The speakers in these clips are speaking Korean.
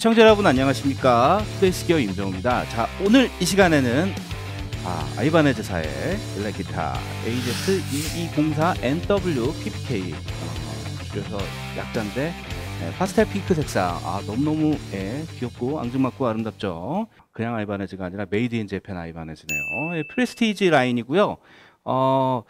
시청자 여러분 안녕하십니까? 스페이스기어 임정우입니다. 자 오늘 이 시간에는 아, 아이바네즈사의 일렉기타 AZ2204NW PPK 어, 줄여서 약자인데 예, 파스텔 핑크 색상. 아 너무너무 예, 귀엽고 앙증맞고 아름답죠? 그냥 아이바네즈가 아니라 Made in Japan 아이바네즈네요. 예, Prestige 라인이고요. 어,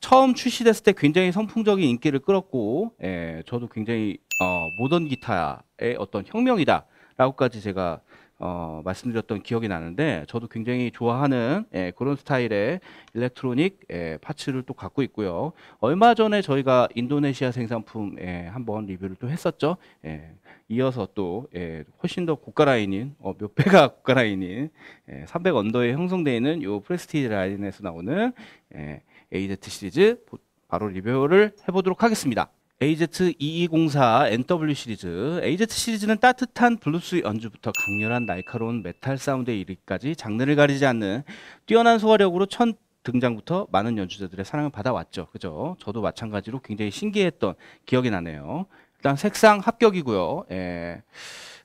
처음 출시됐을 때 굉장히 선풍적인 인기를 끌었고 예, 저도 굉장히 어, 모던 기타의 어떤 혁명이다 라고까지 제가 어, 말씀드렸던 기억이 나는데 저도 굉장히 좋아하는 예, 그런 스타일의 electronic 예, parts를 또 갖고 있고요. 얼마 전에 저희가 인도네시아 생산품 예, 한번 리뷰를 또 했었죠. 예, 이어서 또 예, 훨씬 더 고가 라인인 어, 몇 배가 고가 라인인 예, 300 under에 형성되어 있는 이 Prestige 라인에서 나오는 예, AZ 시리즈 바로 리뷰를 해보도록 하겠습니다. AZ2204 NW 시리즈 AZ 시리즈는 따뜻한 블루스 연주부터 강렬한 날카로운 메탈 사운드에 이르기까지 장르를 가리지 않는 뛰어난 소화력으로 첫 등장부터 많은 연주자들의 사랑을 받아왔죠. 그죠? 저도 마찬가지로 굉장히 신기했던 기억이 나네요. 일단 색상 합격이고요. 예.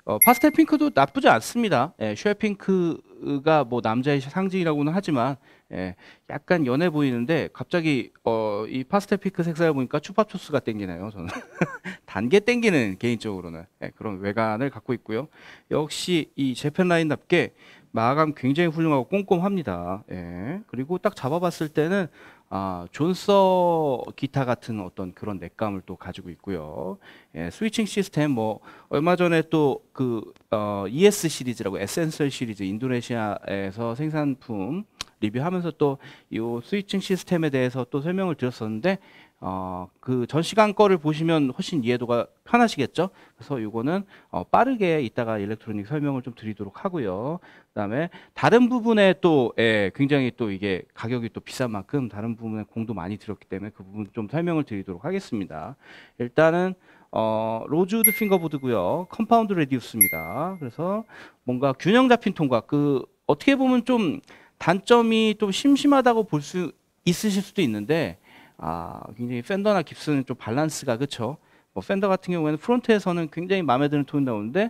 어, 파스텔 핑크도 나쁘지 않습니다. 예, shell pink가 뭐 남자의 상징이라고는 하지만 예, 약간 연해 보이는데 갑자기 어, 이 파스텔 핑크 색상을 보니까 추파춥스가 땡기네요. 저는 단 게 땡기는 개인적으로는 예, 그런 외관을 갖고 있고요. 역시 이 재팬 라인답게 마감 굉장히 훌륭하고 꼼꼼합니다. 예, 그리고 딱 잡아봤을 때는 아, 존써 기타 같은 어떤 그런 neck감을 또 가지고 있고요. 예, switching 시스템 뭐 얼마 전에 또 그 어, ES 시리즈라고 Essential 시리즈 인도네시아에서 생산품 리뷰하면서 또 이 switching 시스템에 대해서 또 설명을 드렸었는데 어, 그 전 시간 거를 보시면 훨씬 이해도가 편하시겠죠? 그래서 이거는 어, 빠르게 이따가 electronic 설명을 좀 드리도록 하고요. 그다음에 다른 부분에 또 예, 굉장히 또 이게 가격이 또 비싼 만큼 다른 부분에 공도 많이 들었기 때문에 그 부분 좀 설명을 드리도록 하겠습니다. 일단은 어, rosewood fingerboard고요. compound radius입니다. 그래서 뭔가 균형 잡힌 톤과 그 어떻게 보면 좀 단점이 좀 심심하다고 볼 수 있으실 수도 있는데 아, 굉장히 펜더나 깁슨은 좀 밸런스가 그쵸? 뭐 펜더 같은 경우에는 프론트에서는 굉장히 마음에 드는 톤이 나오는데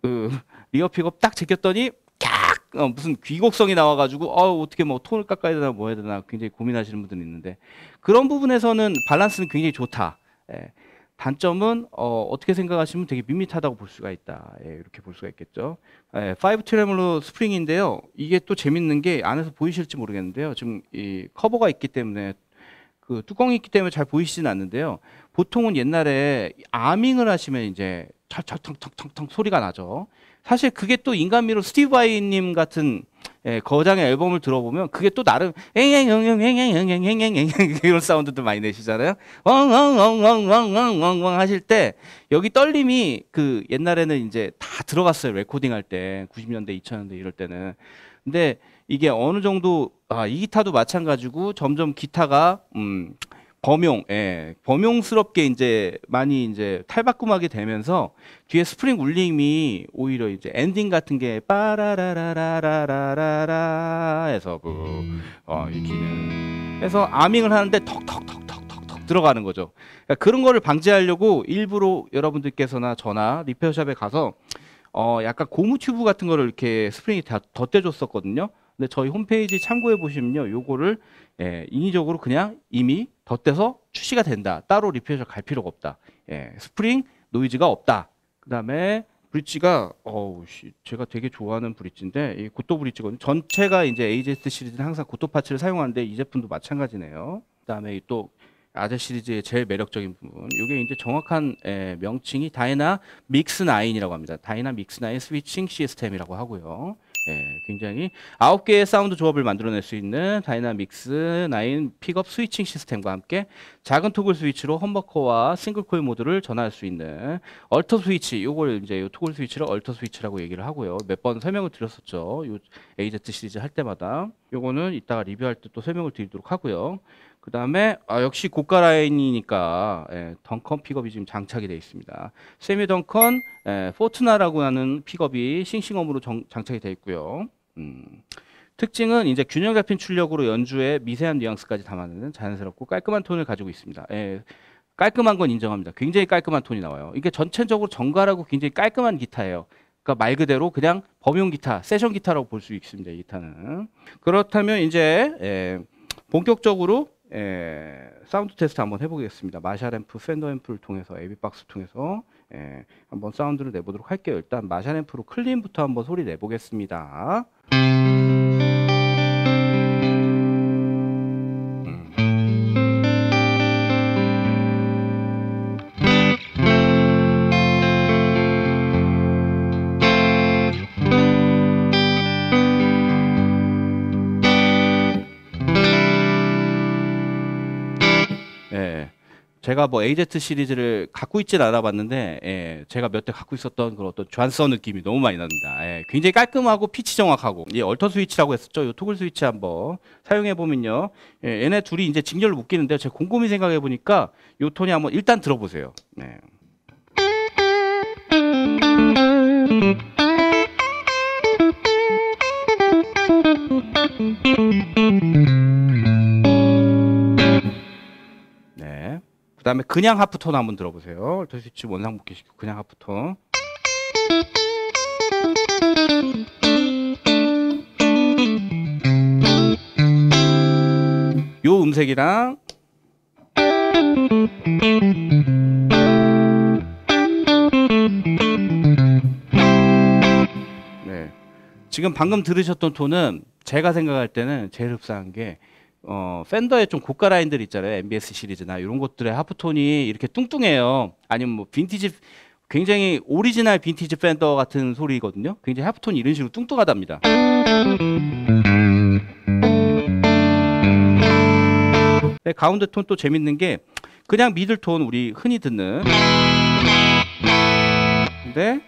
그 rear 픽업 딱 제꼈더니 깍 어, 무슨 귀곡성이 나와가지고 어 어떻게 뭐 톤을 깎아야 되나 뭐 해야 되나 굉장히 고민하시는 분들이 있는데 그런 부분에서는 밸런스는 굉장히 좋다. 예. 단점은 어, 어떻게 생각하시면 되게 밋밋하다고 볼 수가 있다. 예, 이렇게 볼 수가 있겠죠. 예, 5 트레몰로 스프링인데요. 이게 또 재밌는 게 안에서 보이실지 모르겠는데요. 지금 이 커버가 있기 때문에 그 뚜껑이 있기 때문에 잘 보이시진 않는데요. 보통은 옛날에 아밍을 하시면 이제 찰찰텅텅텅텅 소리가 나죠. 사실 그게 또 인간미로 스티브 아이님 같은 예, 거장의 앨범을 들어보면 그게 또 나름 엥엥엥엥엥엥엥엥엥 이런 사운드도 많이 내시잖아요. 엉엉엉엉엉엉엉 하실 때 여기 떨림이 그 옛날에는 이제 다 들어갔어요. 레코딩 할 때 90년대 2000년대 이럴 때는. 근데 이게 어느 정도 아, 이 기타도 마찬가지고 점점 기타가 음 범용, 예, 범용스럽게 이제 많이 이제 탈바꿈하게 되면서 뒤에 스프링 울림이 오히려 이제 엔딩 같은 게 빠라라라라라라라 해서 그, 어, 이 기능. 해서 arming을 하는데 턱턱턱턱턱턱 들어가는 거죠. 그러니까 그런 거를 방지하려고 일부러 여러분들께서나 저나 repair shop에 가서 어, 약간 고무 튜브 같은 거를 이렇게 스프링이 다 덧대줬었거든요. 근데 저희 홈페이지 참고해 보시면요. 요거를 예, 인위적으로 그냥 이미 덧대서 출시가 된다. 따로 repair shop 갈 필요가 없다. 예, 스프링 노이즈가 없다. 그다음에 브릿지가 어우 씨, 제가 되게 좋아하는 브릿지인데 이 고토 브릿지거든요. 전체가 이제 AZ 시리즈는 항상 고토 parts를 사용하는데 이 제품도 마찬가지네요. 그다음에 또 AZ 시리즈의 제일 매력적인 부분. 이게 이제 정확한 에, 명칭이 dyna-MIX 9이라고 합니다. dyna-MIX 9 switching 시스템이라고 하고요. 예, 굉장히 아홉 개의 사운드 조합을 만들어낼 수 있는 dyna-MIX 9 픽업 switching 시스템과 함께 작은 토글 스위치로 humbucker와 single coil 모드를 전환할 수 있는 alter 스위치 요걸 이제 요 토글 스위치를 alter 스위치라고 얘기를 하고요. 몇 번 설명을 드렸었죠. 요 AZ 시리즈 할 때마다 요거는 이따가 리뷰할 때 또 설명을 드리도록 하고요. 그 다음에 아, 역시 고가 라인이니까 예, 던컨 픽업이 지금 장착이 되어 있습니다. 세이모어 던컨 예, Fortuna라고 하는 픽업이 싱싱험으로 정, 장착이 되어 있고요. 음, 특징은 이제 균형 잡힌 출력으로 연주에 미세한 뉘앙스까지 담아내는 자연스럽고 깔끔한 톤을 가지고 있습니다. 예, 깔끔한 건 인정합니다. 굉장히 깔끔한 톤이 나와요. 이게 전체적으로 정갈하고 굉장히 깔끔한 기타예요. 그러니까 말 그대로 그냥 범용 기타, 세션 기타라고 볼 수 있습니다. 이 기타는. 그렇다면 이제 에, 본격적으로 에, 사운드 테스트 한번 해보겠습니다. 마샬 앰프, 펜더 앰프를 통해서 AB box 통해서 에, 한번 사운드를 내보도록 할게요. 일단 마샬 앰프로 clean부터 한번 소리 내보겠습니다. 제가 뭐 AZ 시리즈를 갖고 있진 않아봤는데, 예, 제가 몇 대 갖고 있었던 그런 어떤 좌선 느낌이 너무 많이 납니다. 예, 굉장히 깔끔하고 피치 정확하고, 이 얼터 스위치라고 했었죠. 이 토글 스위치 한번 사용해 보면요, 예, 얘네 둘이 이제 직렬로 묶이는데, 제가 곰곰이 생각해 보니까 이 톤이 한번 일단 들어보세요. 네. 그 다음에 그냥 하프톤 한번 들어보세요. 얼터 스위치 원상 복귀시키고 그냥 하프톤. 요 음색이랑 네. 지금 방금 들으셨던 톤은 제가 생각할 때는 제일 흡사한 게 어, 펜더의 좀 고가 라인들 있잖아요. MBS 시리즈나 이런 것들의 half tone이 이렇게 뚱뚱해요. 아니면 뭐 빈티지 굉장히 오리지널 빈티지 펜더 같은 소리거든요. 굉장히 half tone이 이런 식으로 뚱뚱하답니다. 네, 가운데 톤 또 재밌는 게 그냥 middle 톤 우리 흔히 듣는 근데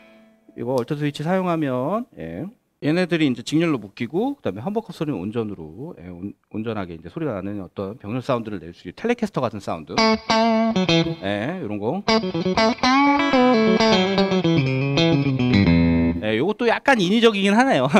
이거 alter 스위치 사용하면 예. 얘네들이 이제 직렬로 묶이고 그다음에 험버커 소리는 온전으로 예, 온, 온전하게 이제 소리가 나는 어떤 병렬 사운드를 낼 수 있는 텔레캐스터 같은 사운드. 예, 이런 거. 예, 요것도 약간 인위적이긴 하네요.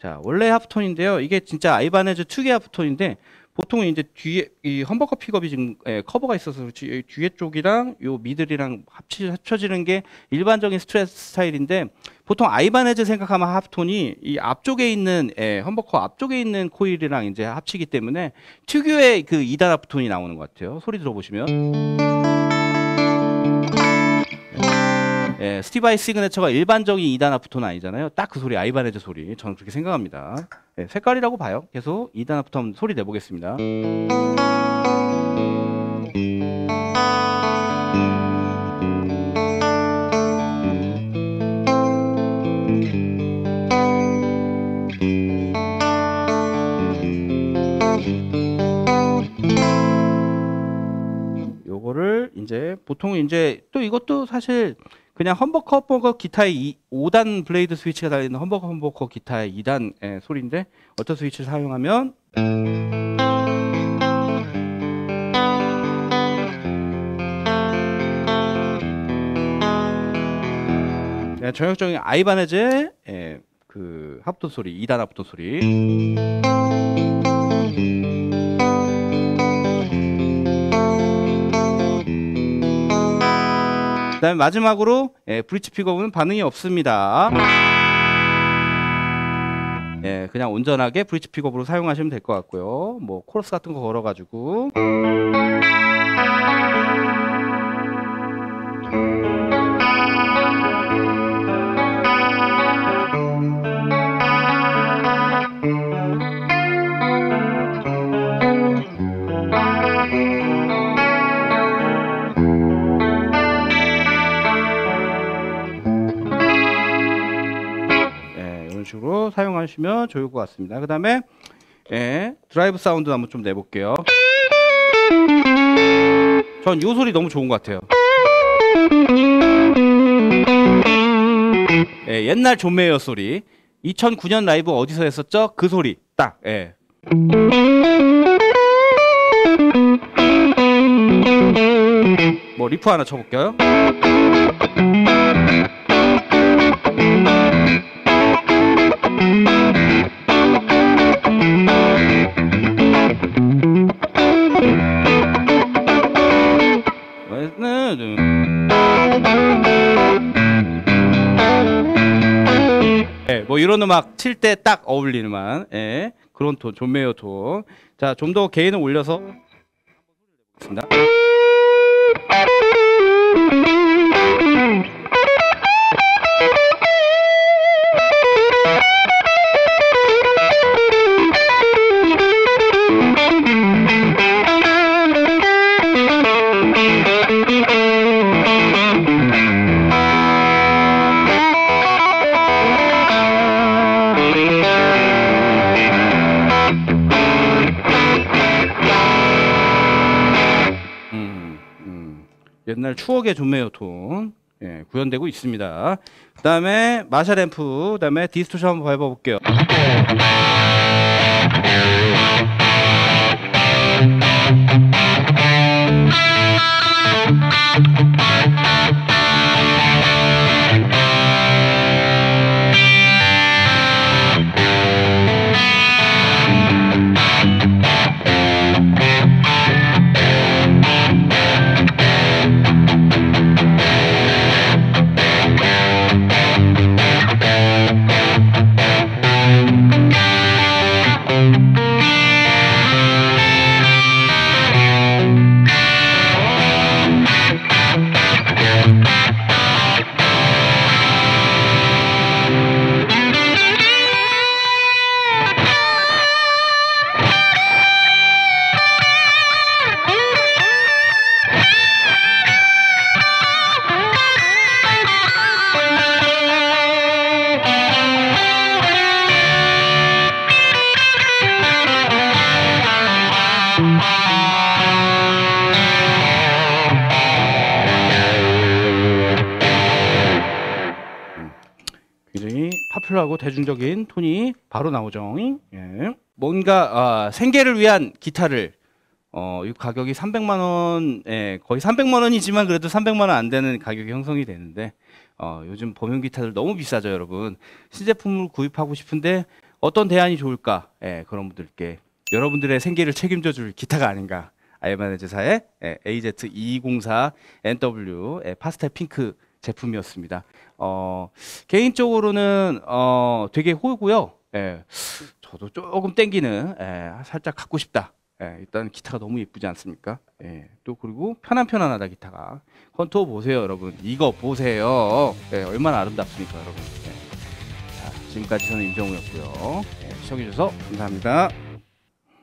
자, 원래 하프톤인데요. 이게 진짜 아이바네즈 특유의 하프톤인데 보통은 이제 뒤에 이 humbucker 픽업이 지금 예, 커버가 있어서 그렇지 이 뒤에 쪽이랑 요 middle이랑 합치, 합쳐지는 게 일반적인 Strat 스타일인데 보통 아이바네즈 생각하면 half tone이 이 앞쪽에 있는 예, humbucker 앞쪽에 있는 코일이랑 이제 합치기 때문에 특유의 그 2단 half tone이 나오는 것 같아요. 소리 들어보시면. 예, 스티브 바이 signature가 일반적인 2단 half tone 아니잖아요. 딱 그 소리, 아이바네즈 소리. 저는 그렇게 생각합니다. 예, 색깔이라고 봐요. 계속 2단 half tone 소리 내보겠습니다. 요거를 이제 보통 이제 또 이것도 사실 그냥 humbucker humbucker 기타의 이 5단 blade 스위치가 달려있는 humbucker humbucker 기타의 2단 예, 소리인데 어떤 스위치를 사용하면 예, 전형적인 아이바네즈의 예, 그 합톤 소리 2단 합톤 소리 그다음에 마지막으로 예, 브릿지 픽업은 반응이 없습니다. 예, 그냥 온전하게 브릿지 픽업으로 사용하시면 될 것 같고요. 뭐 코러스 같은 거 걸어가지고 식으로 사용하시면 좋을 것 같습니다. 그 다음에 예, 드라이브 사운드 한번 좀 내볼게요. 전 이 소리 너무 좋은 것 같아요. 예, 옛날 존 메이어 소리. 2009년 라이브 어디서 했었죠? 그 소리. 딱. 예. 뭐 리프 하나 쳐볼게요. 이런 음악 칠 때 딱 어울리는 만 예, 그런 톤, 존 메이어 톤. 자, 좀더 게인을 올려서. 습니다 옛날 추억의 존 메이어 톤 예, 구현되고 있습니다. 그다음에 마샬 앰프, 그다음에 distortion 한번 밟아볼게요. 파퓰러하고 대중적인 톤이 바로 나오죠. 예. 뭔가 아, 생계를 위한 기타를 어, 이 가격이 300만 원, 예, 거의 300만 원이지만 그래도 300만 원 안 되는 가격이 형성이 되는데 어, 요즘 범용 기타들 너무 비싸죠, 여러분. 신제품을 구입하고 싶은데 어떤 대안이 좋을까? 예, 그런 분들께 여러분들의 생계를 책임져 줄 기타가 아닌가. 아이바네즈사의 예, AZ204 NW 예, 파스텔 핑크 제품이었습니다. 어, 개인적으로는 어, 되게 호고요. 예, 저도 조금 땡기는 예, 살짝 갖고 싶다. 예, 일단 기타가 너무 예쁘지 않습니까? 예, 또 그리고 편안 편안하다 기타가. 컨투어 보세요, 여러분. 이거 보세요. 예, 얼마나 아름답습니까, 여러분. 예. 자, 지금까지 저는 임정우였고요. 예, 시청해주셔서 감사합니다.